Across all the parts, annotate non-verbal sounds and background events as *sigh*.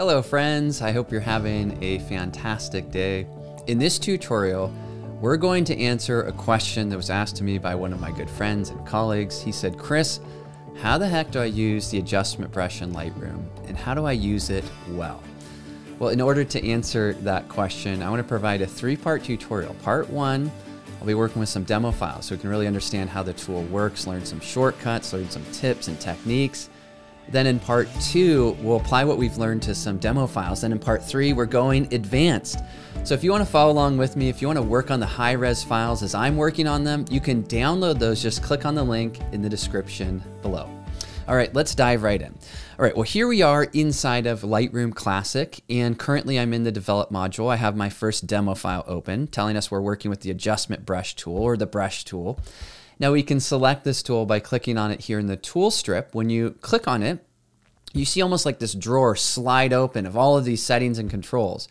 Hello friends, I hope you're having a fantastic day. In this tutorial, we're going to answer a question that was asked to me by one of my good friends and colleagues. He said, Chris, how the heck do I use the adjustment brush in Lightroom and how do I use it well? Well, in order to answer that question, I want to provide a three-part tutorial. Part one, I'll be working with some demo files so we can really understand how the tool works, learn some shortcuts, learn some tips and techniques. Then in part two, we'll apply what we've learned to some demo files. Then in part three, we're going advanced. So if you want to follow along with me, if you want to work on the high res files as I'm working on them, you can download those. Just click on the link in the description below. All right, let's dive right in. All right, well, here we are inside of Lightroom Classic, and currently I'm in the Develop module. I have my first demo file open, telling us we're working with the Adjustment Brush tool or the Brush tool. Now we can select this tool by clicking on it here in the tool strip. When you click on it, you see almost like this drawer slide open of all of these settings and controls.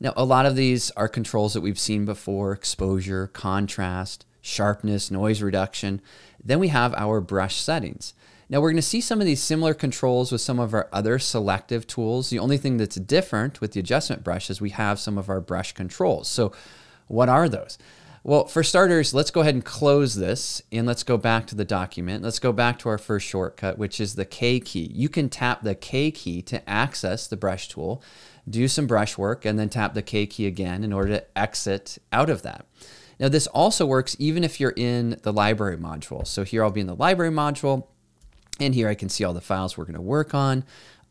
Now, a lot of these are controls that we've seen before, exposure, contrast, sharpness, noise reduction. Then we have our brush settings. Now we're going to see some of these similar controls with some of our other selective tools. The only thing that's different with the adjustment brush is we have some of our brush controls. So what are those? Well, for starters, let's go ahead and close this and let's go back to the document. Let's go back to our first shortcut, which is the K key. You can tap the K key to access the brush tool, do some brush work, and then tap the K key again in order to exit out of that. Now, this also works even if you're in the library module. So here I'll be in the library module, and here I can see all the files we're going to work on.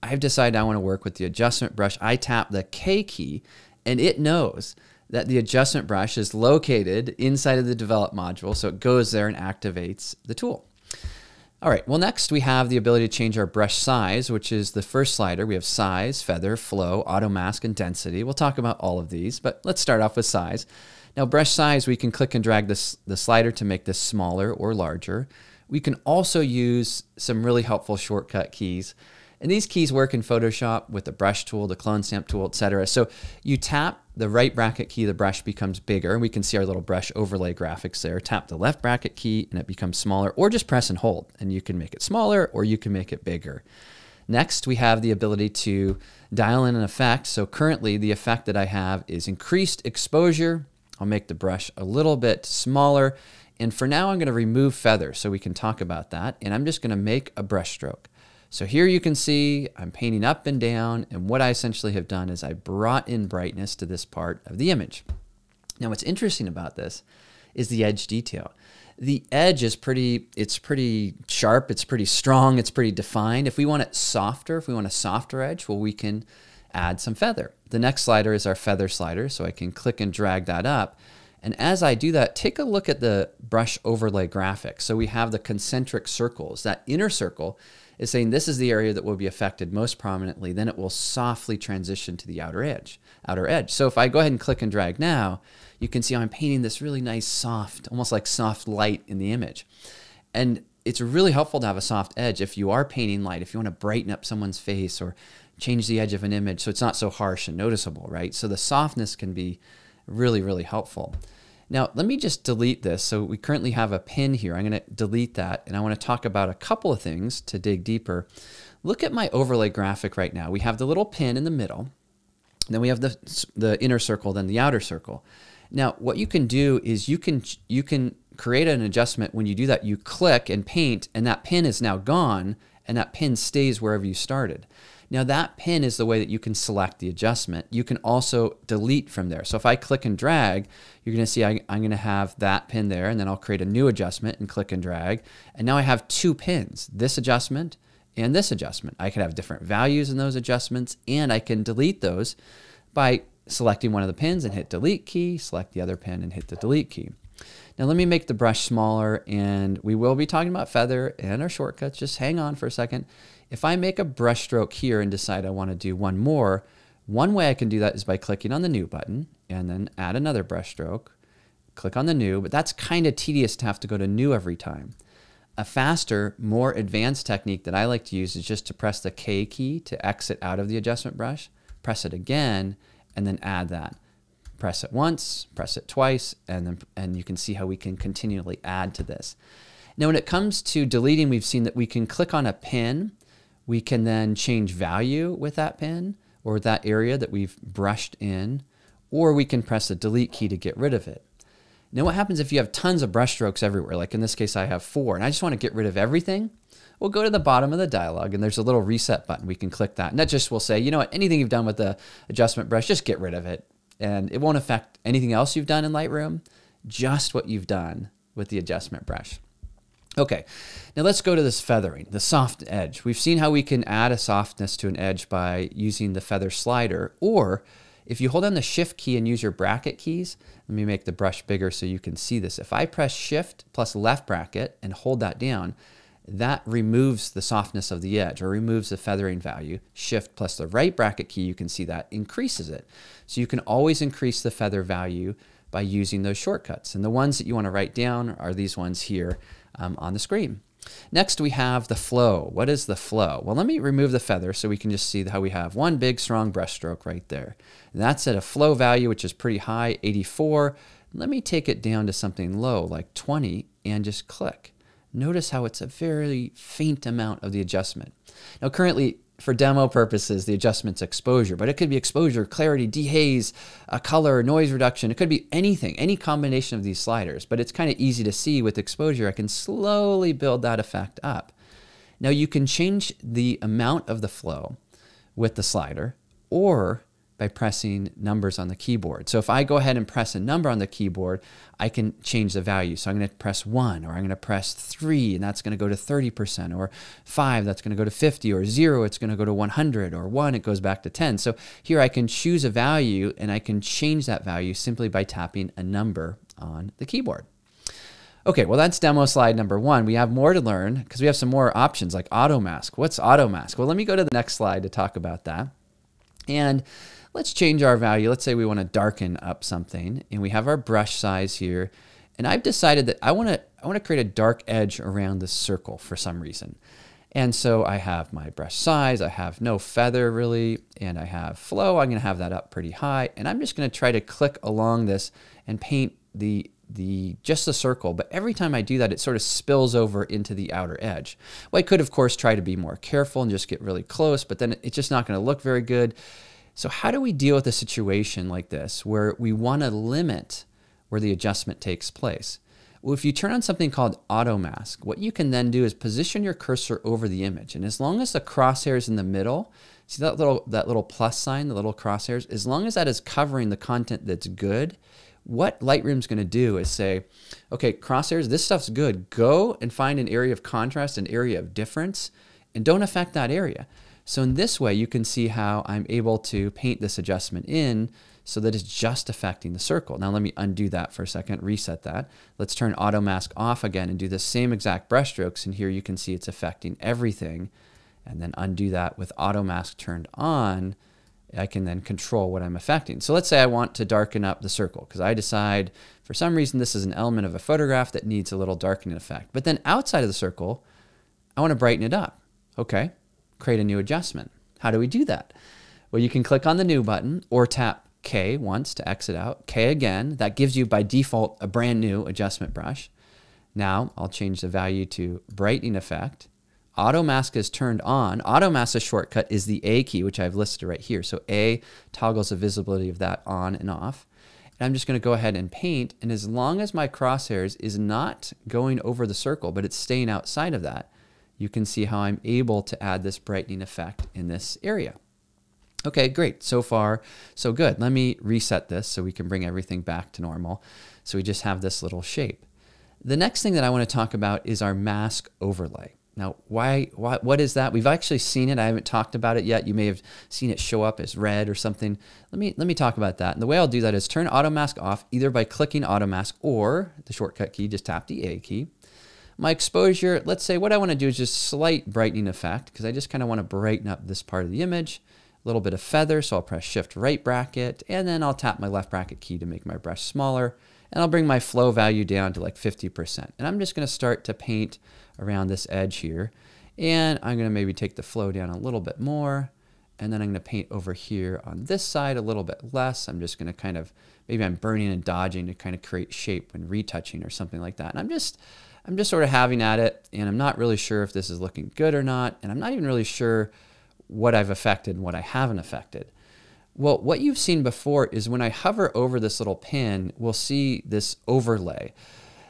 I've decided I want to work with the adjustment brush. I tap the K key, and it knows that the adjustment brush is located inside of the develop module. So it goes there and activates the tool. All right, well, next we have the ability to change our brush size, which is the first slider. We have size, feather, flow, auto mask, and density. We'll talk about all of these, but let's start off with size. Now, brush size, we can click and drag this, the slider to make this smaller or larger. We can also use some really helpful shortcut keys. And these keys work in Photoshop with the brush tool, the clone stamp tool, etc. So you tap the right bracket key, the brush becomes bigger. And we can see our little brush overlay graphics there. Tap the left bracket key and it becomes smaller, or just press and hold. And you can make it smaller or you can make it bigger. Next, we have the ability to dial in an effect. So currently the effect that I have is increased exposure. I'll make the brush a little bit smaller. And for now, I'm going to remove feather so we can talk about that. And I'm just going to make a brush stroke. So here you can see I'm painting up and down, and what I essentially have done is I brought in brightness to this part of the image. Now what's interesting about this is the edge detail. The edge is pretty, it's pretty sharp, it's pretty strong, it's pretty defined. If we want it softer, if we want a softer edge, well, we can add some feather. The next slider is our feather slider, so I can click and drag that up. And as I do that, take a look at the brush overlay graphic. So we have the concentric circles. That inner circle is saying this is the area that will be affected most prominently, then it will softly transition to the outer edge. Outer edge. So if I go ahead and click and drag now, you can see I'm painting this really nice soft, almost like soft light in the image. And it's really helpful to have a soft edge if you are painting light, if you want to brighten up someone's face or change the edge of an image so it's not so harsh and noticeable, right? So the softness can be really, really helpful. Now, let me just delete this. So we currently have a pin here. I'm going to delete that, and I want to talk about a couple of things to dig deeper. Look at my overlay graphic right now. We have the little pin in the middle, then we have the, the inner circle, then the outer circle. Now, what you can do is you can, you can create an adjustment. When you do that, you click and paint, and that pin is now gone, and that pin stays wherever you started. Now that pin is the way that you can select the adjustment. You can also delete from there. So if I click and drag, you're gonna see I, am gonna have that pin there and then I'll create a new adjustment and click and drag. And now I have two pins, this adjustment and this adjustment. I could have different values in those adjustments and I can delete those by selecting one of the pins and hit delete key, select the other pin and hit the delete key. Now let me make the brush smaller and we will be talking about feather and our shortcuts. Just hang on for a second. If I make a brush stroke here and decide I want to do one more, one way I can do that is by clicking on the new button and then add another brush stroke, click on the new, but that's kind of tedious to have to go to new every time. A faster, more advanced technique that I like to use is just to press the K key to exit out of the adjustment brush, press it again, and then add that. Press it once, press it twice, and then and you can see how we can continually add to this. Now when it comes to deleting, we've seen that we can click on a pin we can then change value with that pin, or that area that we've brushed in, or we can press the delete key to get rid of it. Now what happens if you have tons of brush strokes everywhere? Like in this case, I have four and I just want to get rid of everything. We'll go to the bottom of the dialog and there's a little reset button. We can click that and that just will say, you know what, anything you've done with the adjustment brush, just get rid of it. And it won't affect anything else you've done in Lightroom, just what you've done with the adjustment brush. Okay, now let's go to this feathering, the soft edge. We've seen how we can add a softness to an edge by using the feather slider, or if you hold down the shift key and use your bracket keys, let me make the brush bigger so you can see this. If I press shift plus left bracket and hold that down, that removes the softness of the edge or removes the feathering value. Shift plus the right bracket key, you can see that increases it. So you can always increase the feather value by using those shortcuts. And the ones that you want to write down are these ones here um, on the screen. Next, we have the flow. What is the flow? Well, let me remove the feather so we can just see how we have one big, strong brushstroke right there. And that's at a flow value, which is pretty high, 84. Let me take it down to something low, like 20, and just click. Notice how it's a very faint amount of the adjustment. Now, currently, for demo purposes, the adjustment's exposure, but it could be exposure, clarity, dehaze, a color, noise reduction. It could be anything, any combination of these sliders, but it's kind of easy to see with exposure. I can slowly build that effect up. Now you can change the amount of the flow with the slider, or by pressing numbers on the keyboard. So if I go ahead and press a number on the keyboard, I can change the value. So I'm going to press 1 or I'm going to press 3 and that's going to go to 30% or 5 that's going to go to 50 or 0 it's going to go to 100 or 1 it goes back to 10. So here I can choose a value and I can change that value simply by tapping a number on the keyboard. Okay, well, that's demo slide number one. We have more to learn because we have some more options like auto mask. What's auto mask? Well, let me go to the next slide to talk about that. And let's change our value. Let's say we want to darken up something and we have our brush size here. And I've decided that I want to I want to create a dark edge around this circle for some reason. And so I have my brush size, I have no feather really, and I have flow. I'm going to have that up pretty high. And I'm just going to try to click along this and paint the the just the circle, but every time I do that, it sort of spills over into the outer edge. Well, I could, of course, try to be more careful and just get really close, but then it's just not going to look very good. So, how do we deal with a situation like this where we want to limit where the adjustment takes place? Well, if you turn on something called auto mask, what you can then do is position your cursor over the image. And as long as the crosshairs in the middle, see that little, that little plus sign, the little crosshairs, as long as that is covering the content that's good, what Lightroom's going to do is say, okay, crosshairs, this stuff's good. Go and find an area of contrast, an area of difference, and don't affect that area. So in this way, you can see how I'm able to paint this adjustment in so that it's just affecting the circle. Now let me undo that for a second, reset that. Let's turn auto mask off again and do the same exact brushstrokes. And here you can see it's affecting everything. And then undo that with auto mask turned on. I can then control what I'm affecting. So let's say I want to darken up the circle because I decide for some reason this is an element of a photograph that needs a little darkening effect. But then outside of the circle, I want to brighten it up. Okay, create a new adjustment. How do we do that? Well, you can click on the new button or tap K once to exit out, K again. That gives you by default a brand new adjustment brush. Now I'll change the value to brightening effect. Auto mask is turned on. Auto mask shortcut is the A key, which I've listed right here. So A toggles the visibility of that on and off. And I'm just going to go ahead and paint. And as long as my crosshairs is not going over the circle, but it's staying outside of that, you can see how I'm able to add this brightening effect in this area. Okay, great. So far, so good. Let me reset this so we can bring everything back to normal. So we just have this little shape. The next thing that I want to talk about is our mask overlay. Now, why, why, what is that? We've actually seen it. I haven't talked about it yet. You may have seen it show up as red or something. Let me, let me talk about that. And the way I'll do that is turn auto mask off either by clicking auto mask or the shortcut key, just tap the A key. My exposure, let's say what I want to do is just slight brightening effect because I just kind of want to brighten up this part of the image. A little bit of feather, so I'll press shift right bracket and then I'll tap my left bracket key to make my brush smaller and I'll bring my flow value down to like 50%. And I'm just going to start to paint around this edge here. And I'm going to maybe take the flow down a little bit more. And then I'm going to paint over here on this side a little bit less. I'm just going to kind of, maybe I'm burning and dodging to kind of create shape when retouching or something like that. And I'm just, I'm just sort of having at it, and I'm not really sure if this is looking good or not, and I'm not even really sure what I've affected and what I haven't affected. Well, what you've seen before is when I hover over this little pin, we'll see this overlay.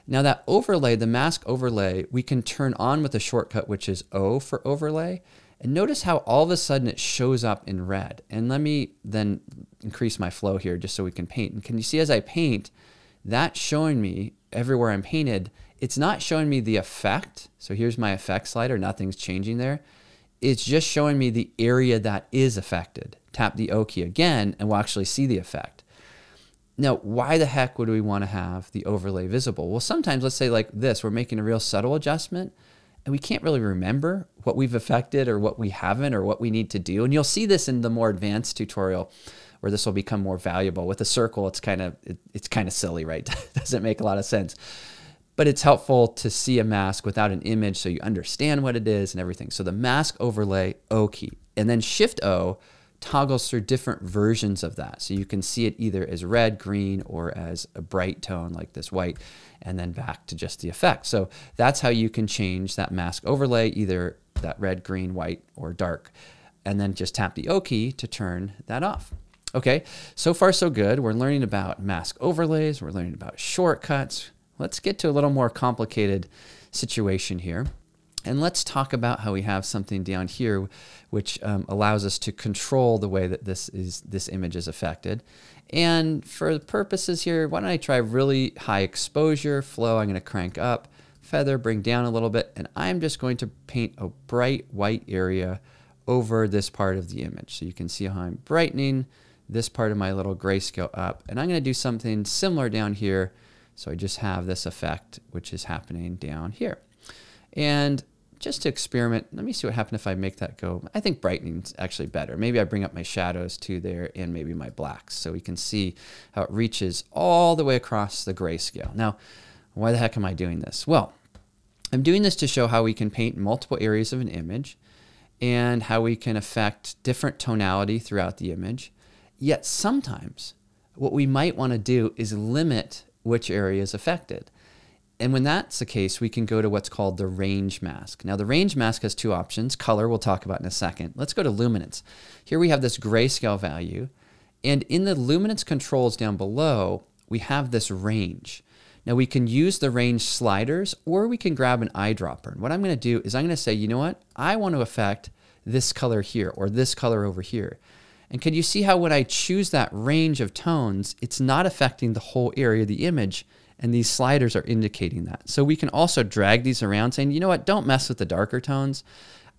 Now that overlay, the mask overlay, we can turn on with a shortcut, which is O for overlay. And notice how all of a sudden it shows up in red. And let me then increase my flow here just so we can paint. And can you see as I paint, that's showing me everywhere I'm painted, it's not showing me the effect. So here's my effect slider, nothing's changing there. It's just showing me the area that is affected. Tap the O key again and we'll actually see the effect. Now, why the heck would we want to have the overlay visible? Well, sometimes let's say like this, we're making a real subtle adjustment and we can't really remember what we've affected or what we haven't or what we need to do. And you'll see this in the more advanced tutorial where this will become more valuable. With a circle, it's kind of it, it's kind of silly, right? *laughs* Doesn't make a lot of sense. But it's helpful to see a mask without an image so you understand what it is and everything. So the mask overlay O key and then Shift O toggles through different versions of that. So you can see it either as red, green, or as a bright tone like this white, and then back to just the effect. So that's how you can change that mask overlay, either that red, green, white, or dark. And then just tap the O key to turn that off. Okay, so far so good. We're learning about mask overlays, we're learning about shortcuts. Let's get to a little more complicated situation here. And let's talk about how we have something down here which um, allows us to control the way that this is this image is affected. And for the purposes here, why don't I try really high exposure, flow, I'm gonna crank up, feather, bring down a little bit, and I'm just going to paint a bright white area over this part of the image. So you can see how I'm brightening this part of my little grayscale up. And I'm gonna do something similar down here. So I just have this effect, which is happening down here. And just to experiment, let me see what happens if I make that go. I think brightening's actually better. Maybe I bring up my shadows too there and maybe my blacks so we can see how it reaches all the way across the grayscale. Now, why the heck am I doing this? Well, I'm doing this to show how we can paint multiple areas of an image and how we can affect different tonality throughout the image. Yet sometimes what we might want to do is limit which area is affected. And when that's the case, we can go to what's called the range mask. Now, the range mask has two options. Color, we'll talk about in a second. Let's go to luminance. Here we have this grayscale value. And in the luminance controls down below, we have this range. Now, we can use the range sliders or we can grab an eyedropper. And what I'm going to do is I'm going to say, you know what? I want to affect this color here or this color over here. And can you see how when I choose that range of tones, it's not affecting the whole area of the image, and these sliders are indicating that. So we can also drag these around saying, you know what, don't mess with the darker tones.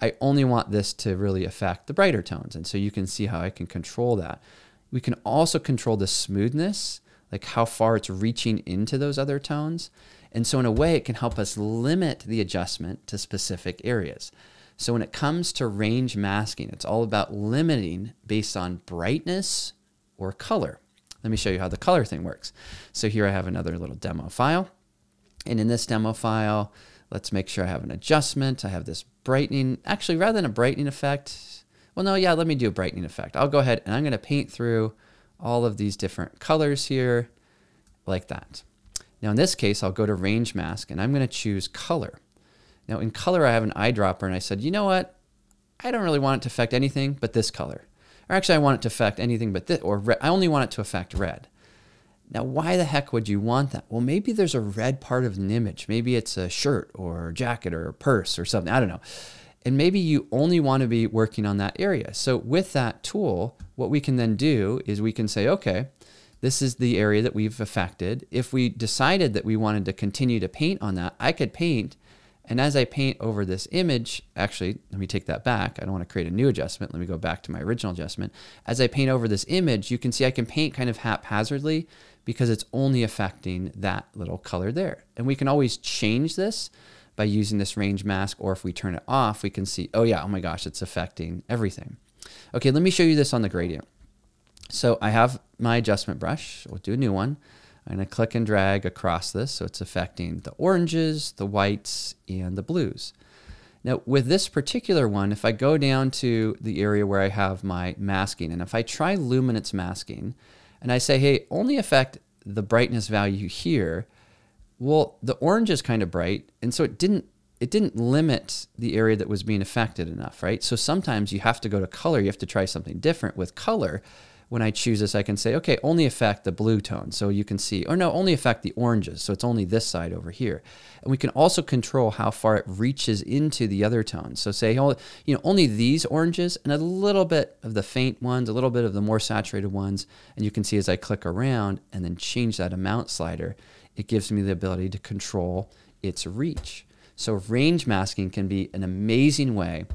I only want this to really affect the brighter tones. And so you can see how I can control that. We can also control the smoothness, like how far it's reaching into those other tones. And so in a way, it can help us limit the adjustment to specific areas. So when it comes to range masking, it's all about limiting based on brightness or color. Let me show you how the color thing works. So here I have another little demo file. And in this demo file, let's make sure I have an adjustment. I have this brightening. Actually, rather than a brightening effect, well, no, yeah, let me do a brightening effect. I'll go ahead and I'm going to paint through all of these different colors here like that. Now in this case, I'll go to range mask and I'm going to choose color. Now in color, I have an eyedropper and I said, you know what? I don't really want it to affect anything but this color. Or actually, I want it to affect anything but this, or red. I only want it to affect red. Now, why the heck would you want that? Well, maybe there's a red part of an image. Maybe it's a shirt or a jacket or a purse or something. I don't know. And maybe you only want to be working on that area. So with that tool, what we can then do is we can say, okay, this is the area that we've affected. If we decided that we wanted to continue to paint on that, I could paint and as I paint over this image, actually, let me take that back. I don't want to create a new adjustment. Let me go back to my original adjustment. As I paint over this image, you can see I can paint kind of haphazardly because it's only affecting that little color there. And we can always change this by using this range mask, or if we turn it off, we can see, oh yeah, oh my gosh, it's affecting everything. Okay, let me show you this on the gradient. So I have my adjustment brush. We'll do a new one. I'm going to click and drag across this so it's affecting the oranges, the whites, and the blues. Now with this particular one, if I go down to the area where I have my masking, and if I try luminance masking, and I say, hey, only affect the brightness value here, well, the orange is kind of bright, and so it didn't it didn't limit the area that was being affected enough, right? So sometimes you have to go to color, you have to try something different with color. When I choose this, I can say, okay, only affect the blue tone. So you can see, or no, only affect the oranges. So it's only this side over here. And we can also control how far it reaches into the other tones. So say, oh, you know, only these oranges and a little bit of the faint ones, a little bit of the more saturated ones. And you can see as I click around and then change that amount slider, it gives me the ability to control its reach. So range masking can be an amazing way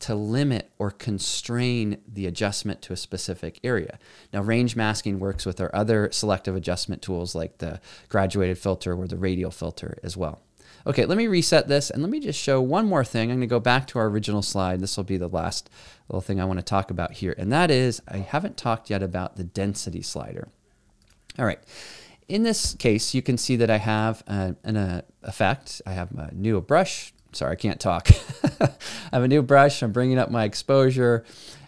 to limit or constrain the adjustment to a specific area. Now, range masking works with our other selective adjustment tools like the graduated filter or the radial filter as well. Okay, let me reset this and let me just show one more thing. I'm going to go back to our original slide. This will be the last little thing I want to talk about here. And that is, I haven't talked yet about the density slider. All right. In this case, you can see that I have an uh, effect. I have a new brush. Sorry, I can't talk. *laughs* I have a new brush. I'm bringing up my exposure,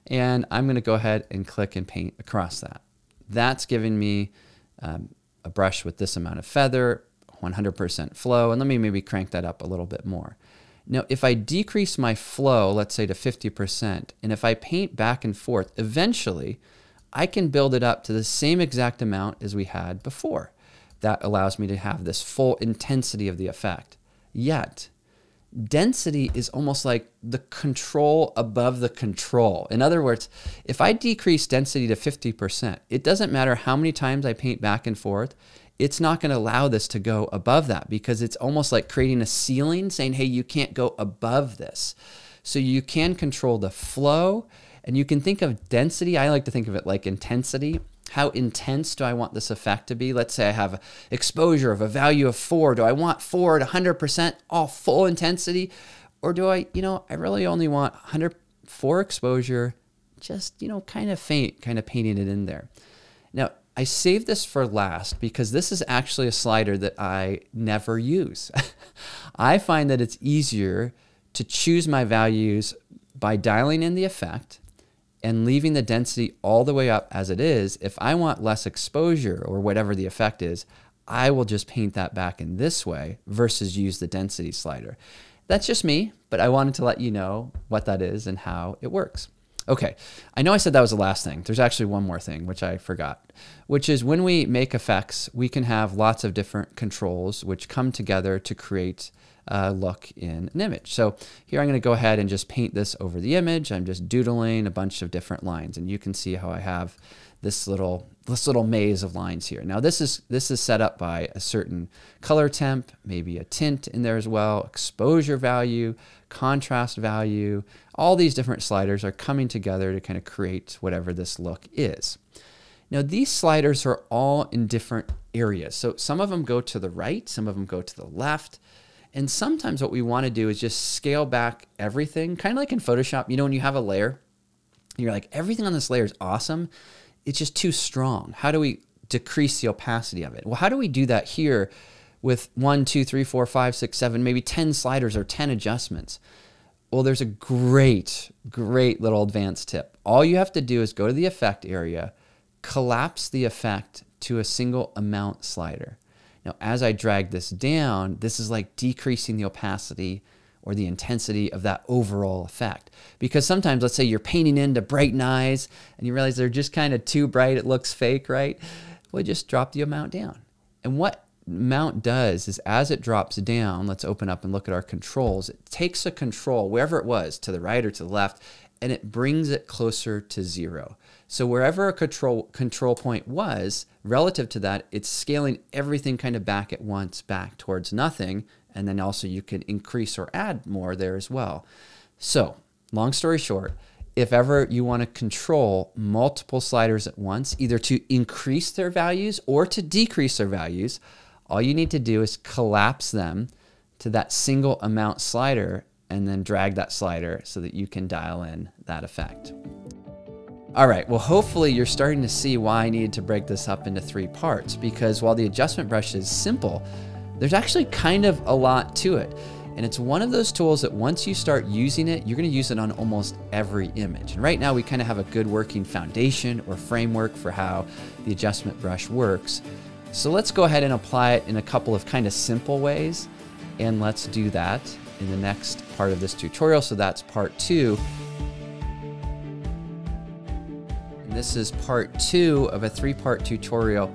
and I'm going to go ahead and click and paint across that. That's giving me um, a brush with this amount of feather, 100% flow, and let me maybe crank that up a little bit more. Now, if I decrease my flow, let's say to 50%, and if I paint back and forth, eventually I can build it up to the same exact amount as we had before. That allows me to have this full intensity of the effect. Yet, density is almost like the control above the control. In other words, if I decrease density to 50%, it doesn't matter how many times I paint back and forth, it's not going to allow this to go above that because it's almost like creating a ceiling saying, hey, you can't go above this. So you can control the flow and you can think of density, I like to think of it like intensity. How intense do I want this effect to be? Let's say I have exposure of a value of four. Do I want four at 100% all full intensity? Or do I, you know, I really only want 104 exposure, just, you know, kind of faint, kind of painting it in there. Now, I saved this for last because this is actually a slider that I never use. *laughs* I find that it's easier to choose my values by dialing in the effect and leaving the density all the way up as it is, if I want less exposure or whatever the effect is, I will just paint that back in this way versus use the density slider. That's just me, but I wanted to let you know what that is and how it works. Okay, I know I said that was the last thing. There's actually one more thing, which I forgot, which is when we make effects, we can have lots of different controls which come together to create uh, look in an image. So here I'm going to go ahead and just paint this over the image. I'm just doodling a bunch of different lines and you can see how I have this little this little maze of lines here. Now this is this is set up by a certain color temp, maybe a tint in there as well, exposure value, contrast value. All these different sliders are coming together to kind of create whatever this look is. Now these sliders are all in different areas. So some of them go to the right, some of them go to the left. And sometimes what we want to do is just scale back everything, kind of like in Photoshop. You know, when you have a layer, you're like, everything on this layer is awesome. It's just too strong. How do we decrease the opacity of it? Well, how do we do that here with one, two, three, four, five, six, seven, maybe 10 sliders or 10 adjustments? Well, there's a great, great little advanced tip. All you have to do is go to the effect area, collapse the effect to a single amount slider. Now, as I drag this down, this is like decreasing the opacity or the intensity of that overall effect. Because sometimes, let's say you're painting into brighten eyes and you realize they're just kind of too bright, it looks fake, right? Well, just drop the amount down. And what mount does is as it drops down, let's open up and look at our controls. It takes a control, wherever it was, to the right or to the left, and it brings it closer to zero. So wherever a control control point was, relative to that, it's scaling everything kind of back at once, back towards nothing. And then also you can increase or add more there as well. So long story short, if ever you want to control multiple sliders at once, either to increase their values or to decrease their values, all you need to do is collapse them to that single amount slider and then drag that slider so that you can dial in that effect. All right, well, hopefully you're starting to see why I needed to break this up into three parts because while the adjustment brush is simple, there's actually kind of a lot to it. And it's one of those tools that once you start using it, you're gonna use it on almost every image. And right now we kind of have a good working foundation or framework for how the adjustment brush works. So let's go ahead and apply it in a couple of kind of simple ways. And let's do that in the next part of this tutorial. So that's part two. And this is part two of a three part tutorial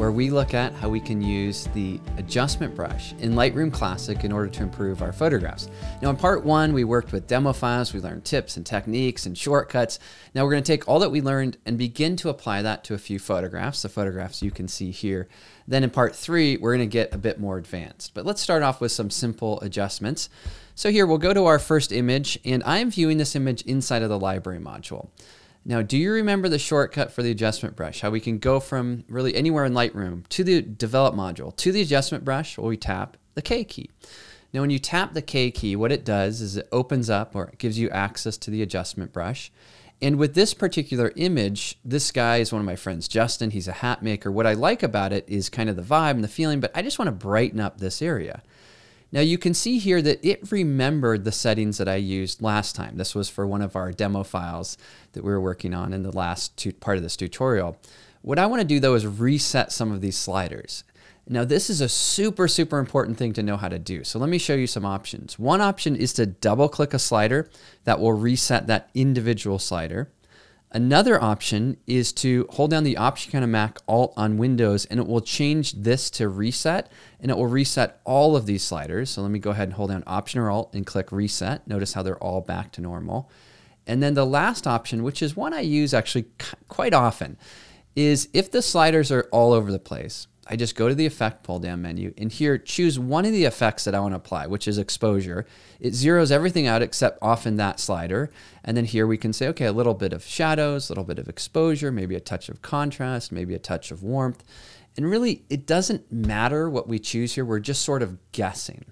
where we look at how we can use the adjustment brush in Lightroom Classic in order to improve our photographs. Now in part one, we worked with demo files, we learned tips and techniques and shortcuts. Now we're gonna take all that we learned and begin to apply that to a few photographs, the photographs you can see here. Then in part three, we're gonna get a bit more advanced. But let's start off with some simple adjustments. So here we'll go to our first image and I'm viewing this image inside of the library module. Now, do you remember the shortcut for the adjustment brush? How we can go from really anywhere in Lightroom to the develop module to the adjustment brush where we tap the K key. Now, when you tap the K key, what it does is it opens up or gives you access to the adjustment brush. And with this particular image, this guy is one of my friends, Justin. He's a hat maker. What I like about it is kind of the vibe and the feeling, but I just want to brighten up this area. Now you can see here that it remembered the settings that I used last time. This was for one of our demo files that we were working on in the last part of this tutorial. What I want to do though is reset some of these sliders. Now this is a super, super important thing to know how to do. So let me show you some options. One option is to double click a slider that will reset that individual slider. Another option is to hold down the Option key on a Mac, Alt on Windows, and it will change this to reset, and it will reset all of these sliders. So let me go ahead and hold down Option or Alt and click Reset. Notice how they're all back to normal. And then the last option, which is one I use actually quite often, is if the sliders are all over the place, I just go to the effect pull down menu and here choose one of the effects that I want to apply, which is exposure. It zeroes everything out except often that slider. And then here we can say, okay, a little bit of shadows, a little bit of exposure, maybe a touch of contrast, maybe a touch of warmth. And really, it doesn't matter what we choose here. We're just sort of guessing.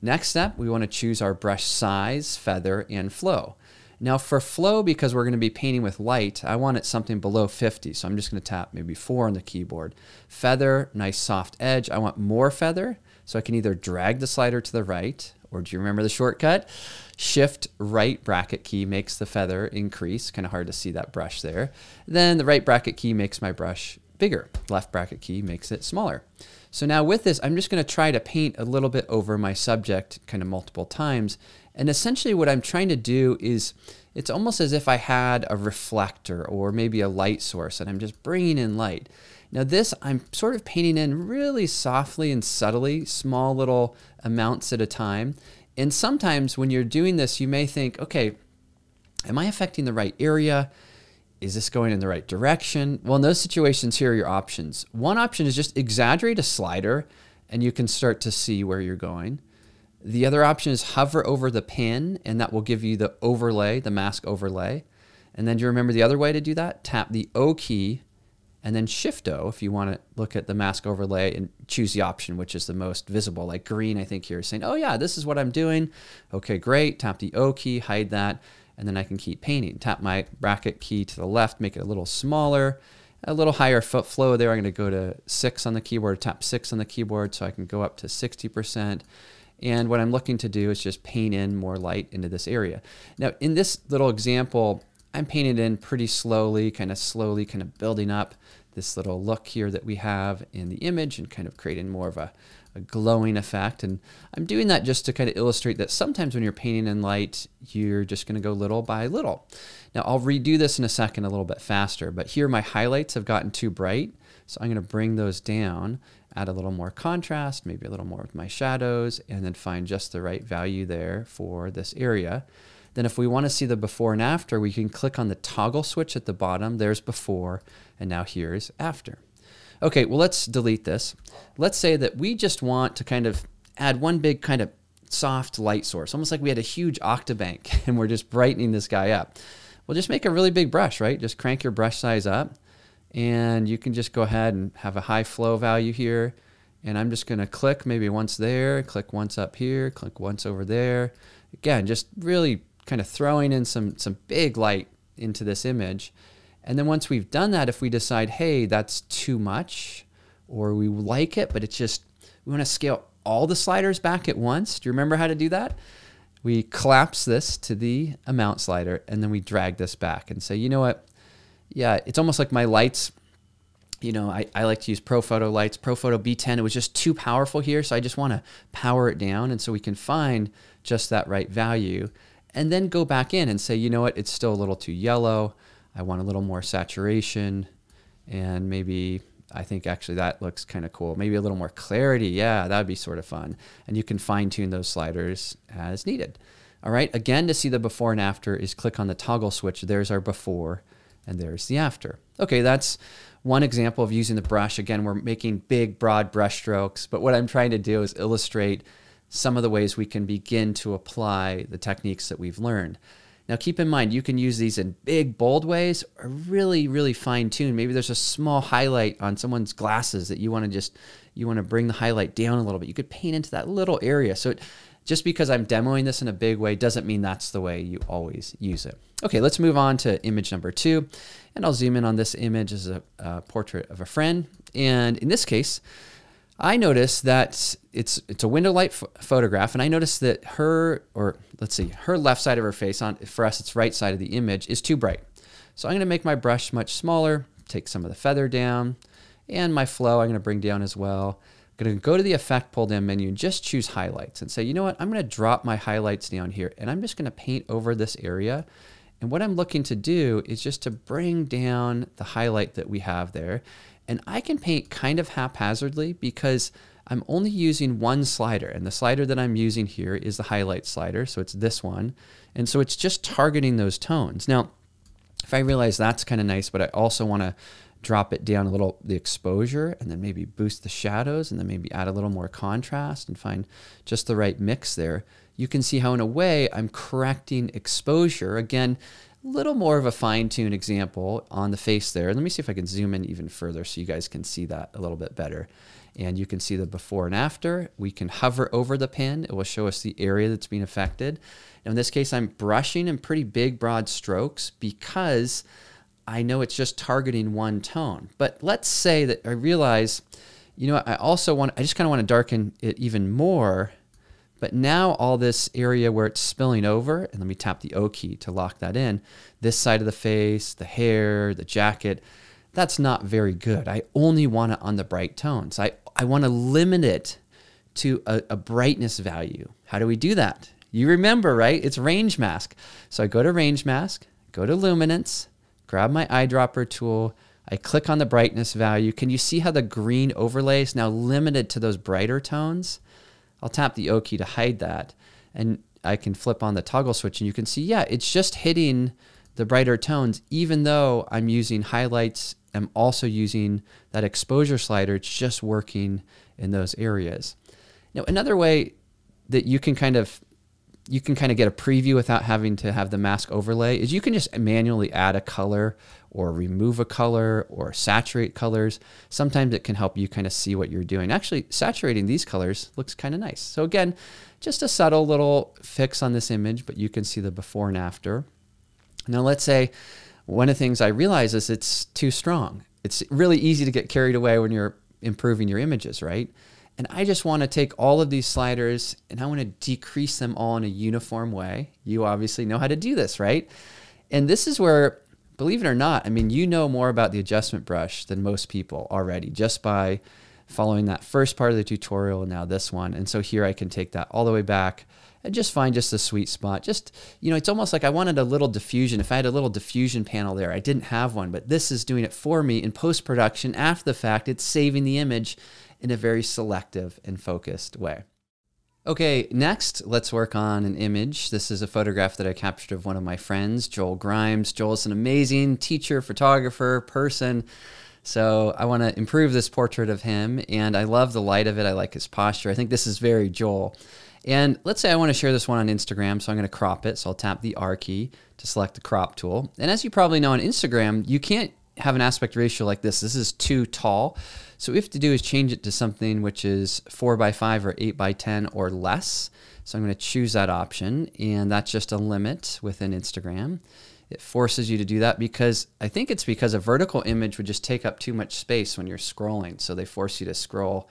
Next step, we want to choose our brush size, feather, and flow. Now for flow, because we're going to be painting with light, I want it something below 50. So I'm just going to tap maybe four on the keyboard. Feather, nice soft edge. I want more feather. So I can either drag the slider to the right, or do you remember the shortcut? Shift right bracket key makes the feather increase. Kind of hard to see that brush there. Then the right bracket key makes my brush bigger. Left bracket key makes it smaller. So now with this, I'm just going to try to paint a little bit over my subject kind of multiple times and essentially, what I'm trying to do is it's almost as if I had a reflector or maybe a light source and I'm just bringing in light. Now, this I'm sort of painting in really softly and subtly, small little amounts at a time. And sometimes when you're doing this, you may think, okay, am I affecting the right area? Is this going in the right direction? Well, in those situations, here are your options. One option is just exaggerate a slider and you can start to see where you're going. The other option is hover over the pin, and that will give you the overlay, the mask overlay. And then do you remember the other way to do that? Tap the O key and then Shift O if you want to look at the mask overlay and choose the option which is the most visible. Like green, I think here is saying, oh yeah, this is what I'm doing. Okay, great. Tap the O key, hide that, and then I can keep painting. Tap my bracket key to the left, make it a little smaller, a little higher foot flow there. I'm going to go to six on the keyboard, tap six on the keyboard so I can go up to 60%. And what I'm looking to do is just paint in more light into this area. Now, in this little example, I'm painting in pretty slowly, kind of slowly, kind of building up this little look here that we have in the image and kind of creating more of a, a glowing effect. And I'm doing that just to kind of illustrate that sometimes when you're painting in light, you're just going to go little by little. Now, I'll redo this in a second a little bit faster, but here my highlights have gotten too bright. So I'm going to bring those down add a little more contrast, maybe a little more with my shadows, and then find just the right value there for this area. Then if we want to see the before and after, we can click on the toggle switch at the bottom. There's before, and now here's after. Okay, well, let's delete this. Let's say that we just want to kind of add one big kind of soft light source, almost like we had a huge octabank *laughs* and we're just brightening this guy up. Well, just make a really big brush, right? Just crank your brush size up and you can just go ahead and have a high flow value here. And I'm just going to click maybe once there, click once up here, click once over there. Again, just really kind of throwing in some, some big light into this image. And then once we've done that, if we decide, hey, that's too much, or we like it, but it's just, we want to scale all the sliders back at once. Do you remember how to do that? We collapse this to the amount slider, and then we drag this back and say, you know what? yeah, it's almost like my lights you know, I, I like to use Profoto lights, Profoto B10. It was just too powerful here. So I just want to power it down. And so we can find just that right value and then go back in and say, you know what, it's still a little too yellow. I want a little more saturation and maybe I think actually that looks kind of cool. Maybe a little more clarity. Yeah, that would be sort of fun. And you can fine tune those sliders as needed. All right, again, to see the before and after is click on the toggle switch. There's our before and there's the after. Okay, that's one example of using the brush. Again, we're making big, broad brush strokes, but what I'm trying to do is illustrate some of the ways we can begin to apply the techniques that we've learned. Now, keep in mind, you can use these in big, bold ways or really, really fine tune. Maybe there's a small highlight on someone's glasses that you want to just, you want to bring the highlight down a little bit. You could paint into that little area. So it, just because I'm demoing this in a big way doesn't mean that's the way you always use it. Okay, let's move on to image number two. And I'll zoom in on this image as a, a portrait of a friend. And in this case, I noticed that it's it's a window light photograph, and I noticed that her, or let's see, her left side of her face on for us, it's right side of the image is too bright. So I'm going to make my brush much smaller, take some of the feather down, and my flow I'm going to bring down as well. I'm going to go to the effect pull down menu and just choose highlights and say, you know what, I'm going to drop my highlights down here, and I'm just going to paint over this area. And what I'm looking to do is just to bring down the highlight that we have there. And I can paint kind of haphazardly because I'm only using one slider. And the slider that I'm using here is the highlight slider. So it's this one. And so it's just targeting those tones. Now, if I realize that's kind of nice, but I also want to drop it down a little, the exposure, and then maybe boost the shadows, and then maybe add a little more contrast and find just the right mix there, you can see how in a way I'm correcting exposure. Again, little more of a fine-tuned example on the face there. Let me see if I can zoom in even further so you guys can see that a little bit better. And you can see the before and after. We can hover over the pin. It will show us the area that's being affected. Now in this case, I'm brushing in pretty big, broad strokes because I know it's just targeting one tone. But let's say that I realize, you know, I also want, I just kind of want to darken it even more but now all this area where it's spilling over, and let me tap the O key to lock that in, this side of the face, the hair, the jacket, that's not very good. I only want it on the bright tones. I, I want to limit it to a, a brightness value. How do we do that? You remember, right? It's range mask. So I go to range mask, go to luminance, grab my eyedropper tool, I click on the brightness value. Can you see how the green overlay is now limited to those brighter tones? I'll tap the O key to hide that. And I can flip on the toggle switch and you can see, yeah, it's just hitting the brighter tones, even though I'm using highlights. I'm also using that exposure slider. It's just working in those areas. Now, another way that you can kind of you can kind of get a preview without having to have the mask overlay is you can just manually add a color or remove a color or saturate colors. Sometimes it can help you kind of see what you're doing. Actually, saturating these colors looks kind of nice. So again, just a subtle little fix on this image, but you can see the before and after. Now let's say one of the things I realize is it's too strong. It's really easy to get carried away when you're improving your images, right? And I just want to take all of these sliders and I want to decrease them all in a uniform way. You obviously know how to do this, right? And this is where believe it or not, I mean, you know more about the adjustment brush than most people already just by following that first part of the tutorial and now this one. And so here I can take that all the way back and just find just the sweet spot. Just, you know, it's almost like I wanted a little diffusion. If I had a little diffusion panel there, I didn't have one, but this is doing it for me in post-production after the fact. It's saving the image in a very selective and focused way. Okay, next, let's work on an image. This is a photograph that I captured of one of my friends, Joel Grimes. Joel is an amazing teacher, photographer, person. So I want to improve this portrait of him, and I love the light of it. I like his posture. I think this is very Joel. And let's say I want to share this one on Instagram, so I'm going to crop it. So I'll tap the R key to select the crop tool. And as you probably know on Instagram, you can't have an aspect ratio like this. This is too tall. So we have to do is change it to something which is 4 by 5 or 8 by 10 or less. So I'm going to choose that option, and that's just a limit within Instagram. It forces you to do that because I think it's because a vertical image would just take up too much space when you're scrolling. So they force you to scroll,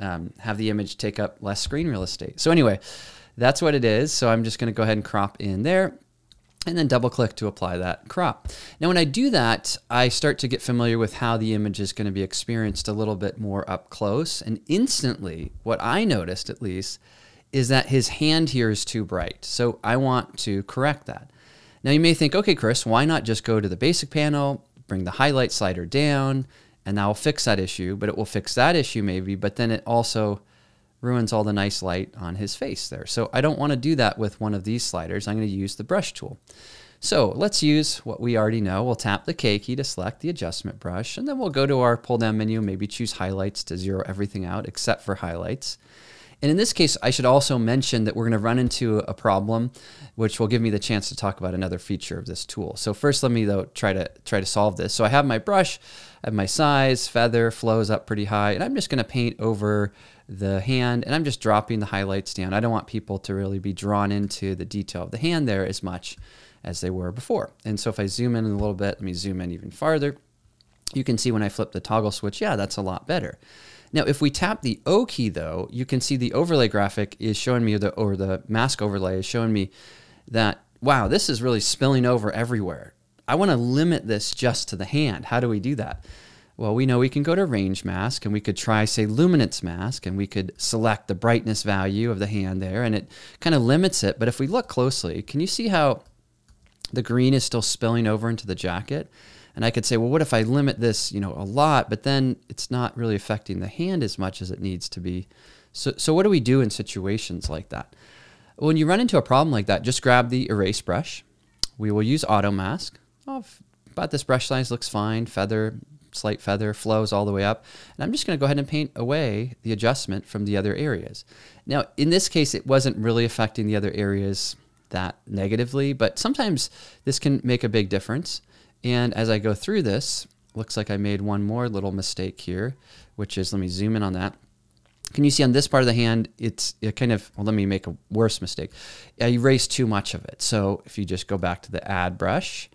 um, have the image take up less screen real estate. So anyway, that's what it is. So I'm just going to go ahead and crop in there. And then double click to apply that crop. Now, when I do that, I start to get familiar with how the image is going to be experienced a little bit more up close. And instantly, what I noticed at least, is that his hand here is too bright. So I want to correct that. Now you may think, okay, Chris, why not just go to the basic panel, bring the highlight slider down, and that will fix that issue, but it will fix that issue maybe, but then it also ruins all the nice light on his face there. So I don't want to do that with one of these sliders. I'm going to use the brush tool. So let's use what we already know. We'll tap the K key to select the adjustment brush, and then we'll go to our pull down menu, maybe choose highlights to zero everything out except for highlights. And in this case, I should also mention that we're going to run into a problem, which will give me the chance to talk about another feature of this tool. So first, let me though try to try to solve this. So I have my brush, Have my size, feather, flows up pretty high, and I'm just going to paint over the hand, and I'm just dropping the highlights down. I don't want people to really be drawn into the detail of the hand there as much as they were before. And so if I zoom in a little bit, let me zoom in even farther. You can see when I flip the toggle switch, yeah, that's a lot better. Now, if we tap the O key though, you can see the overlay graphic is showing me, the, or the mask overlay is showing me that, wow, this is really spilling over everywhere. I want to limit this just to the hand. How do we do that? Well, we know we can go to range mask and we could try, say, luminance mask, and we could select the brightness value of the hand there, and it kind of limits it. But if we look closely, can you see how the green is still spilling over into the jacket? And I could say, well, what if I limit this, you know, a lot, but then it's not really affecting the hand as much as it needs to be. So, so what do we do in situations like that? When you run into a problem like that, just grab the erase brush. We will use auto mask. Oh, but this brush size looks fine. Feather, slight feather, flows all the way up. And I'm just going to go ahead and paint away the adjustment from the other areas. Now, in this case, it wasn't really affecting the other areas that negatively, but sometimes this can make a big difference. And as I go through this, looks like I made one more little mistake here, which is, let me zoom in on that. Can you see on this part of the hand, it's it kind of, well, let me make a worse mistake. I erased too much of it. So if you just go back to the add brush,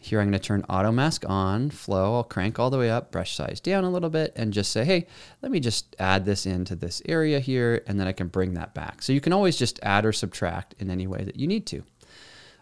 here I'm going to turn auto mask on, flow, I'll crank all the way up, brush size down a little bit, and just say, hey, let me just add this into this area here, and then I can bring that back. So you can always just add or subtract in any way that you need to.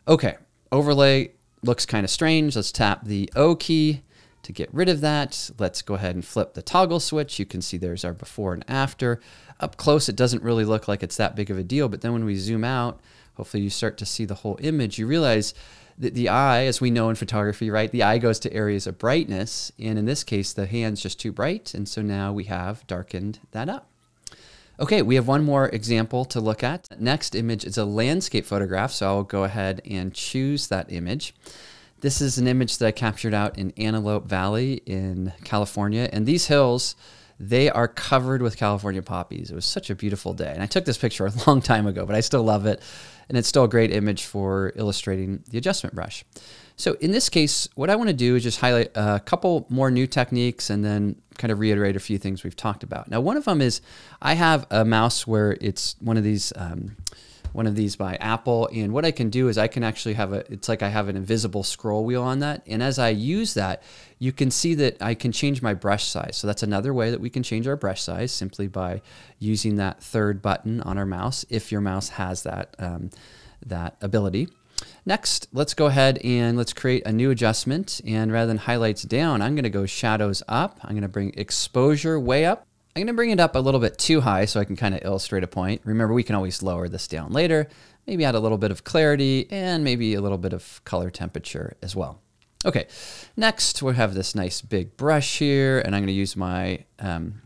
Okay, overlay looks kind of strange. Let's tap the O key to get rid of that. Let's go ahead and flip the toggle switch. You can see there's our before and after. Up close, it doesn't really look like it's that big of a deal, but then when we zoom out, hopefully you start to see the whole image, you realize that the eye, as we know in photography, right, the eye goes to areas of brightness, and in this case, the hand's just too bright, and so now we have darkened that up. Okay, we have one more example to look at. Next image is a landscape photograph, so I'll go ahead and choose that image. This is an image that I captured out in Antelope Valley in California, and these hills, they are covered with California poppies. It was such a beautiful day, and I took this picture a *laughs* long time ago, but I still love it, and it's still a great image for illustrating the adjustment brush. So in this case, what I want to do is just highlight a couple more new techniques and then kind of reiterate a few things we've talked about. Now, one of them is I have a mouse where it's one of these. Um, one of these by Apple. And what I can do is I can actually have a, it's like I have an invisible scroll wheel on that. And as I use that, you can see that I can change my brush size. So that's another way that we can change our brush size simply by using that third button on our mouse if your mouse has that, um, that ability. Next, let's go ahead and let's create a new adjustment. And rather than highlights down, I'm going to go shadows up. I'm going to bring exposure way up. I'm going to bring it up a little bit too high so I can kind of illustrate a point. Remember, we can always lower this down later. Maybe add a little bit of clarity and maybe a little bit of color temperature as well. Okay, next we have this nice big brush here, and I'm going to use my um,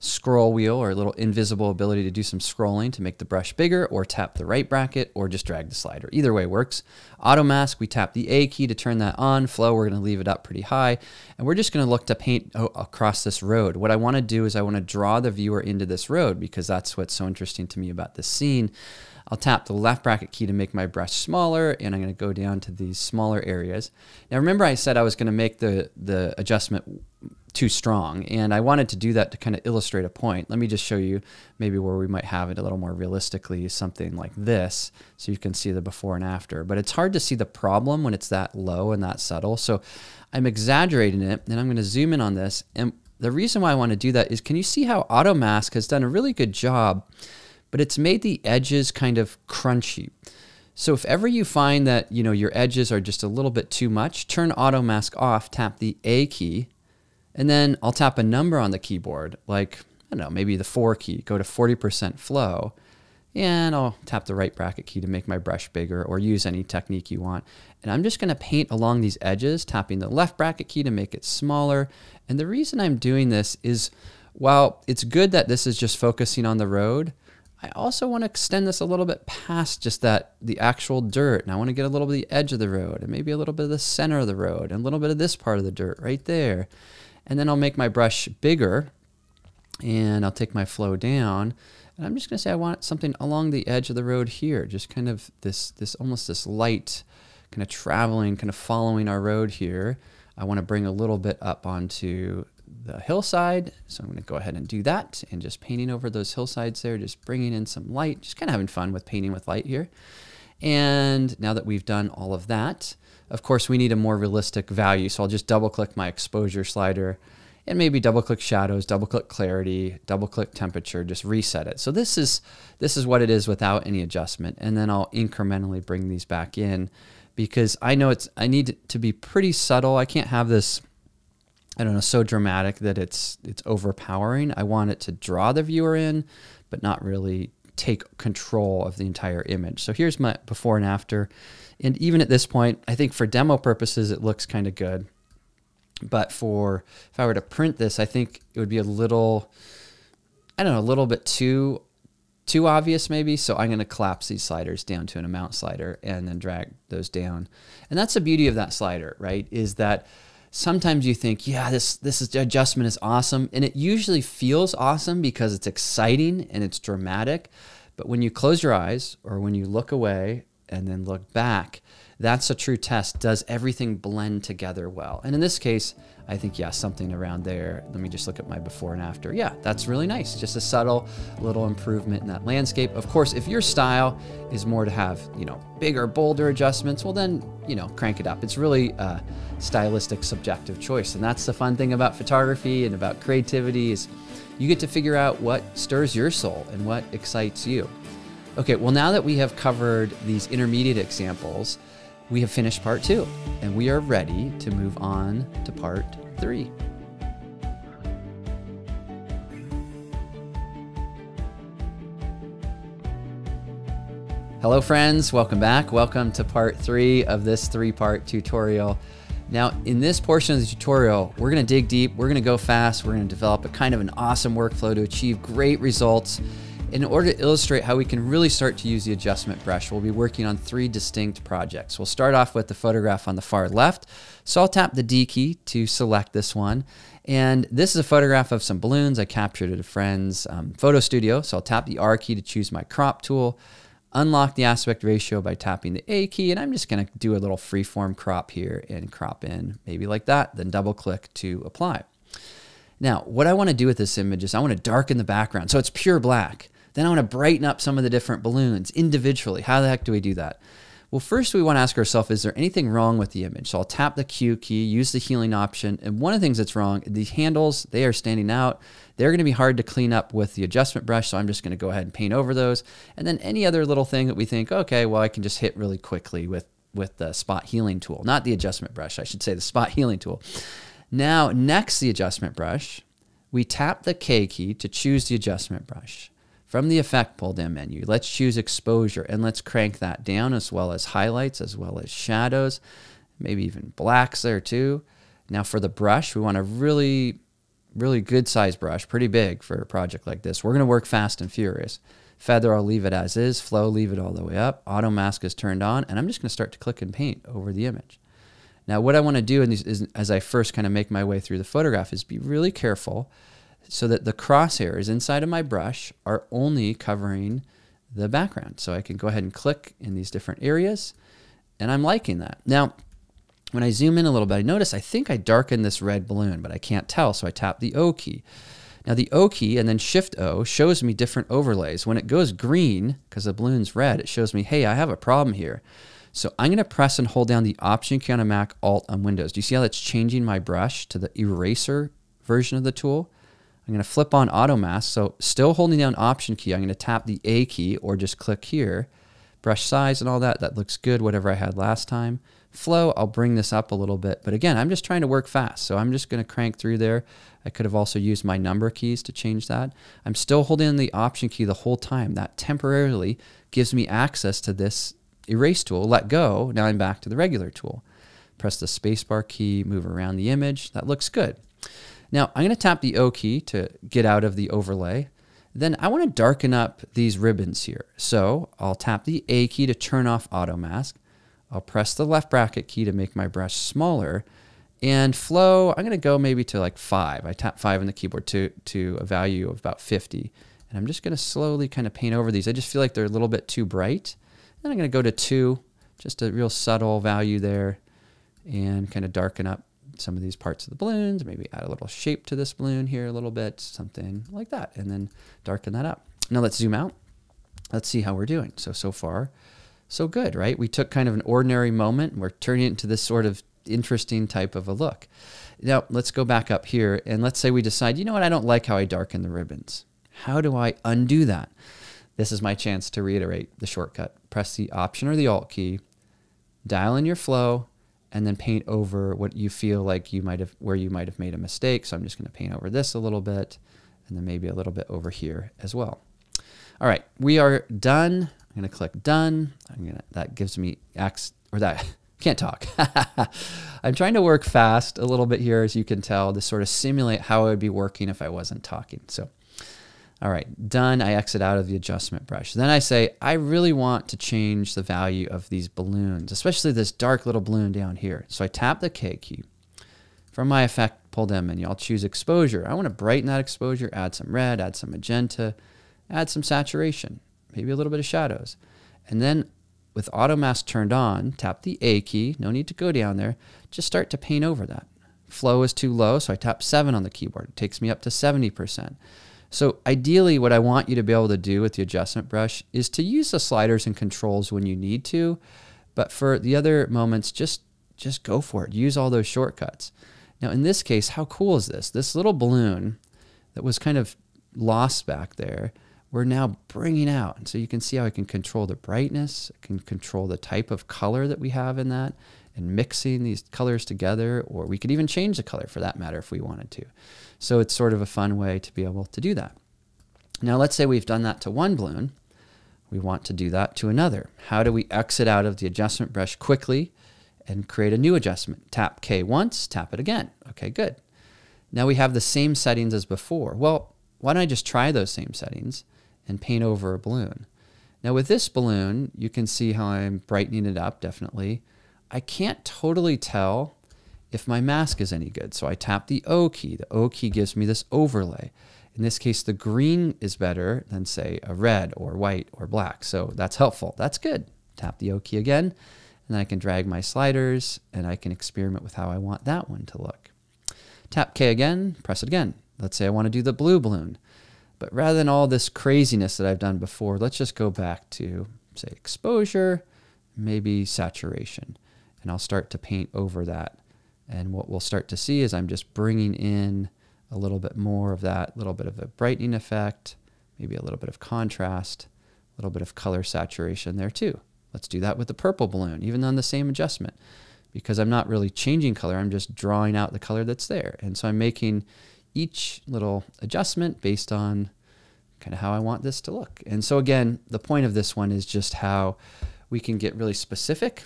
scroll wheel or a little invisible ability to do some scrolling to make the brush bigger or tap the right bracket or just drag the slider. Either way works. Auto mask, we tap the A key to turn that on. Flow, we're going to leave it up pretty high. And we're just going to look to paint across this road. What I want to do is I want to draw the viewer into this road because that's what's so interesting to me about this scene. I'll tap the left bracket key to make my brush smaller and I'm going to go down to these smaller areas. Now remember I said I was going to make the, the adjustment too strong. And I wanted to do that to kind of illustrate a point. Let me just show you maybe where we might have it a little more realistically, something like this, so you can see the before and after. But it's hard to see the problem when it's that low and that subtle. So I'm exaggerating it, and I'm going to zoom in on this. And the reason why I want to do that is can you see how Auto Mask has done a really good job, but it's made the edges kind of crunchy. So if ever you find that, you know, your edges are just a little bit too much, turn auto mask off, tap the A key, and then I'll tap a number on the keyboard, like, I don't know, maybe the four key, go to 40% flow, and I'll tap the right bracket key to make my brush bigger or use any technique you want. And I'm just gonna paint along these edges, tapping the left bracket key to make it smaller. And the reason I'm doing this is while it's good that this is just focusing on the road, I also want to extend this a little bit past just that the actual dirt. And I want to get a little bit of the edge of the road and maybe a little bit of the center of the road and a little bit of this part of the dirt right there. And then I'll make my brush bigger and I'll take my flow down. And I'm just going to say I want something along the edge of the road here, just kind of this, this almost this light kind of traveling, kind of following our road here. I want to bring a little bit up onto the hillside. So I'm going to go ahead and do that and just painting over those hillsides there, just bringing in some light, just kind of having fun with painting with light here. And now that we've done all of that, of course, we need a more realistic value. So I'll just double click my exposure slider and maybe double click shadows, double click clarity, double click temperature, just reset it. So this is, this is what it is without any adjustment. And then I'll incrementally bring these back in because I know it's, I need to be pretty subtle. I can't have this I don't know, so dramatic that it's it's overpowering. I want it to draw the viewer in, but not really take control of the entire image. So here's my before and after. And even at this point, I think for demo purposes, it looks kind of good. But for if I were to print this, I think it would be a little, I don't know, a little bit too too obvious maybe. So I'm going to collapse these sliders down to an amount slider and then drag those down. And that's the beauty of that slider, right? Is that sometimes you think, yeah, this this is, adjustment is awesome, and it usually feels awesome because it's exciting and it's dramatic. But when you close your eyes or when you look away and then look back, that's a true test. Does everything blend together well? And in this case, I think, yeah, something around there. Let me just look at my before and after. Yeah, that's really nice. Just a subtle little improvement in that landscape. Of course, if your style is more to have, you know, bigger, bolder adjustments, well, then, you know, crank it up. It's really a stylistic, subjective choice. And that's the fun thing about photography and about creativity is you get to figure out what stirs your soul and what excites you. Okay, well, now that we have covered these intermediate examples, we have finished part two and we are ready to move on to part three. Hello friends, welcome back. Welcome to part three of this three part tutorial. Now in this portion of the tutorial, we're gonna dig deep, we're gonna go fast, we're gonna develop a kind of an awesome workflow to achieve great results in order to illustrate how we can really start to use the adjustment brush, we'll be working on three distinct projects. We'll start off with the photograph on the far left. So I'll tap the D key to select this one. And this is a photograph of some balloons I captured at a friend's um, photo studio. So I'll tap the R key to choose my crop tool, unlock the aspect ratio by tapping the A key, and I'm just gonna do a little freeform crop here and crop in, maybe like that, then double click to apply. Now, what I wanna do with this image is I wanna darken the background so it's pure black. Then I want to brighten up some of the different balloons individually. How the heck do we do that? Well, first we want to ask ourselves, is there anything wrong with the image? So I'll tap the Q key, use the healing option. And one of the things that's wrong, the handles, they are standing out. They're going to be hard to clean up with the adjustment brush. So I'm just going to go ahead and paint over those. And then any other little thing that we think, okay, well, I can just hit really quickly with, with the spot healing tool, not the adjustment brush. I should say the spot *laughs* healing tool. Now, next the adjustment brush, we tap the K key to choose the adjustment brush. From the effect pull down menu, let's choose exposure and let's crank that down as well as highlights, as well as shadows, maybe even blacks there too. Now for the brush, we want a really, really good size brush, pretty big for a project like this. We're gonna work fast and furious. Feather, I'll leave it as is. Flow, leave it all the way up. Auto mask is turned on, and I'm just gonna start to click and paint over the image. Now, what I wanna do in these is, as I first kind of make my way through the photograph is be really careful so that the crosshairs inside of my brush are only covering the background. So I can go ahead and click in these different areas and I'm liking that. Now, when I zoom in a little bit, I notice I think I darkened this red balloon, but I can't tell. So I tap the O key. Now the O key and then Shift O shows me different overlays. When it goes green, because the balloon's red, it shows me, hey, I have a problem here. So I'm going to press and hold down the Option key on a Mac, Alt on Windows. Do you see how that's changing my brush to the eraser version of the tool? I'm going to flip on auto mask. So still holding down option key, I'm going to tap the A key or just click here. brush size and all that, that looks good, whatever I had last time. Flow, I'll bring this up a little bit. But again, I'm just trying to work fast. So I'm just going to crank through there. I could have also used my number keys to change that. I'm still holding the option key the whole time. That temporarily gives me access to this erase tool. Let go. Now I'm back to the regular tool. Press the spacebar key, move around the image. That looks good. Now I'm going to tap the O key to get out of the overlay. Then I want to darken up these ribbons here. So I'll tap the A key to turn off auto mask. I'll press the left bracket key to make my brush smaller. And flow, I'm going to go maybe to like five. I tap five on the keyboard to, to a value of about 50. And I'm just going to slowly kind of paint over these. I just feel like they're a little bit too bright. Then I'm going to go to two, just a real subtle value there and kind of darken up some of these parts of the balloons, maybe add a little shape to this balloon here a little bit, something like that, and then darken that up. Now let's zoom out. Let's see how we're doing. So, so far, so good, right? We took kind of an ordinary moment and we're turning it into this sort of interesting type of a look. Now, let's go back up here and let's say we decide, you know what, I don't like how I darken the ribbons. How do I undo that? This is my chance to reiterate the shortcut. Press the Option or the Alt key, dial in your flow, and then paint over what you feel like you might have where you might have made a mistake. So I'm just going to paint over this a little bit and then maybe a little bit over here as well. All right, we are done. I'm going to click done. I'm going to that gives me X or that *laughs* can't talk. *laughs* I'm trying to work fast a little bit here as you can tell to sort of simulate how I would be working if I wasn't talking. So all right, done. I exit out of the adjustment brush. Then I say, I really want to change the value of these balloons, especially this dark little balloon down here. So I tap the K key. From my effect pull down menu, I'll choose exposure. I want to brighten that exposure, add some red, add some magenta, add some saturation, maybe a little bit of shadows. And then with auto mask turned on, tap the A key. No need to go down there. Just start to paint over that. Flow is too low, so I tap 7 on the keyboard. It takes me up to 70%. So ideally what I want you to be able to do with the adjustment brush is to use the sliders and controls when you need to, but for the other moments, just, just go for it. Use all those shortcuts. Now in this case, how cool is this? This little balloon that was kind of lost back there, we're now bringing out. And so you can see how I can control the brightness, I can control the type of color that we have in that and mixing these colors together, or we could even change the color for that matter if we wanted to. So it's sort of a fun way to be able to do that. Now let's say we've done that to one balloon. We want to do that to another. How do we exit out of the adjustment brush quickly and create a new adjustment? Tap K once, tap it again. Okay, good. Now we have the same settings as before. Well, why don't I just try those same settings and paint over a balloon? Now with this balloon, you can see how I'm brightening it up, definitely. I can't totally tell if my mask is any good. So I tap the O key. The O key gives me this overlay. In this case, the green is better than say a red or white or black. So that's helpful. That's good. Tap the O key again, and then I can drag my sliders and I can experiment with how I want that one to look. Tap K again, press it again. Let's say I want to do the blue balloon. But rather than all this craziness that I've done before, let's just go back to say exposure, maybe saturation. And I'll start to paint over that. And what we'll start to see is I'm just bringing in a little bit more of that a little bit of a brightening effect, maybe a little bit of contrast, a little bit of color saturation there too. Let's do that with the purple balloon, even on the same adjustment, because I'm not really changing color, I'm just drawing out the color that's there. And so I'm making each little adjustment based on kind of how I want this to look. And so again, the point of this one is just how we can get really specific